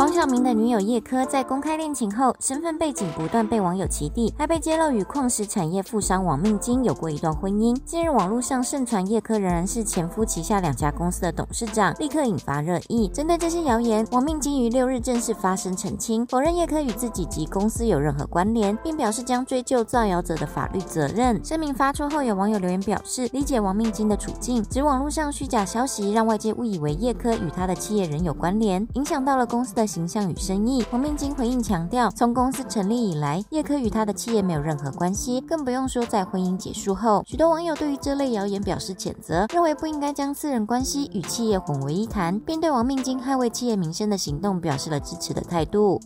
黄晓明的女友叶柯在公开恋情后，身份背景不断被网友起底，还被揭露与矿石产业富商王命金有过一段婚姻。近日，网络上盛传叶柯仍然是前夫旗下两家公司的董事长，立刻引发热议。针对这些谣言，王命金于六日正式发声澄清，否认叶柯与自己及公司有任何关联，并表示将追究造谣者的法律责任。声明发出后，有网友留言表示理解王命金的处境，指网络上虚假消息让外界误以为叶柯与他的企业人有关联，影响到了公司的形象与生意。黄命金回应强调，从公司成立以来，叶珂与他的企业没有任何关系，更不用说在婚姻结束后。许多网友对于这类谣言表示谴责，认为不应该将私人关系与企业混为一谈，并对王命金捍卫企业名声的行动表示了支持的态度。